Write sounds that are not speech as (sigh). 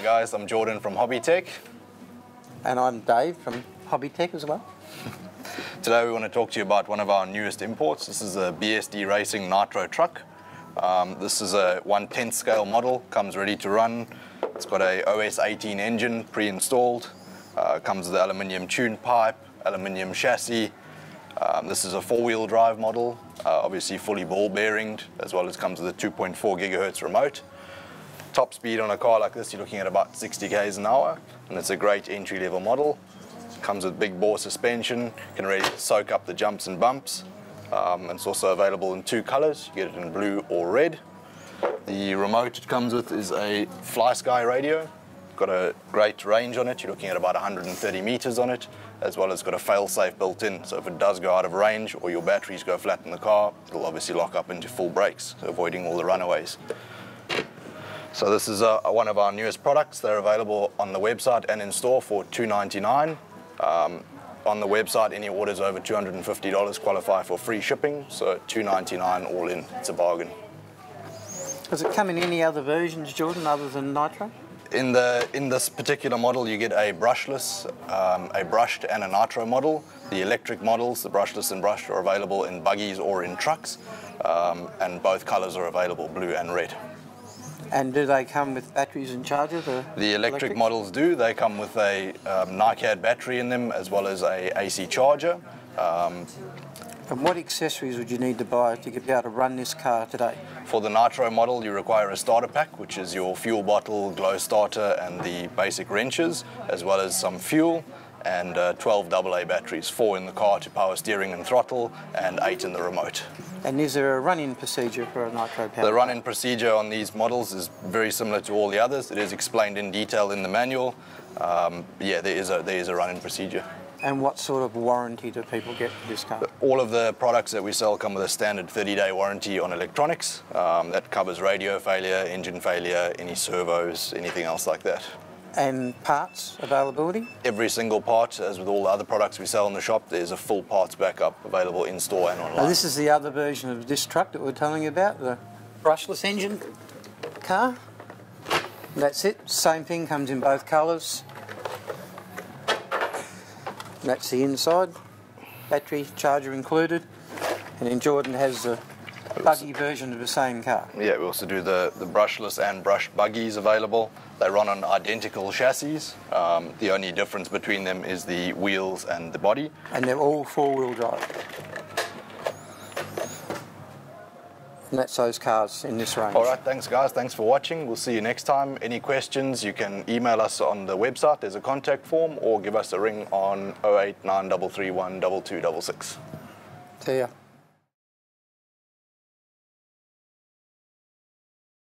guys, I'm Jordan from Hobby Tech. And I'm Dave from Hobby Tech as well. (laughs) Today we want to talk to you about one of our newest imports. This is a BSD Racing Nitro truck. Um, this is a 110 scale model, comes ready to run. It's got a OS 18 engine pre-installed, uh, comes with the aluminium tune pipe, aluminium chassis. Um, this is a four-wheel drive model, uh, obviously fully ball bearinged, as well as comes with a 2.4 gigahertz remote. Top speed on a car like this, you're looking at about 60 k's an hour, and it's a great entry-level model. Comes with big bore suspension, can really soak up the jumps and bumps. Um, it's also available in two colors. You get it in blue or red. The remote it comes with is a FlySky radio. Got a great range on it. You're looking at about 130 meters on it, as well as got a fail-safe built in. So if it does go out of range or your batteries go flat in the car, it'll obviously lock up into full brakes, avoiding all the runaways. So this is uh, one of our newest products. They're available on the website and in store for 299. Um, on the website, any orders over $250 qualify for free shipping, so 299 all in. It's a bargain. Does it come in any other versions, Jordan, other than Nitro? In, the, in this particular model, you get a brushless, um, a brushed and a nitro model. The electric models, the brushless and brushed, are available in buggies or in trucks, um, and both colors are available, blue and red. And do they come with batteries and chargers? The electric, electric, models do. They come with a um, NiCad battery in them as well as a AC charger. Um, and what accessories would you need to buy to be able to run this car today? For the Nitro model, you require a starter pack, which is your fuel bottle, glow starter, and the basic wrenches, as well as some fuel and uh, 12 AA batteries, four in the car to power steering and throttle, and eight in the remote. And is there a run-in procedure for a nitro power? The run-in procedure on these models is very similar to all the others. It is explained in detail in the manual. Um, yeah, there is a there is a run-in procedure. And what sort of warranty do people get for this car? All of the products that we sell come with a standard 30-day warranty on electronics. Um, that covers radio failure, engine failure, any servos, anything else like that. And parts availability? Every single part, as with all the other products we sell in the shop, there's a full parts backup available in store and online. Now this is the other version of this truck that we're telling you about, the brushless engine car. That's it, same thing, comes in both colours. That's the inside, battery, charger included. And then Jordan has the buggy version of the same car. Yeah, we also do the, the brushless and brushed buggies available. They run on identical chassis. Um, the only difference between them is the wheels and the body. And they're all four-wheel drive. And that's those cars in this range. All right, thanks guys. Thanks for watching. We'll see you next time. Any questions, you can email us on the website. There's a contact form or give us a ring on 089 331 2266. See ya.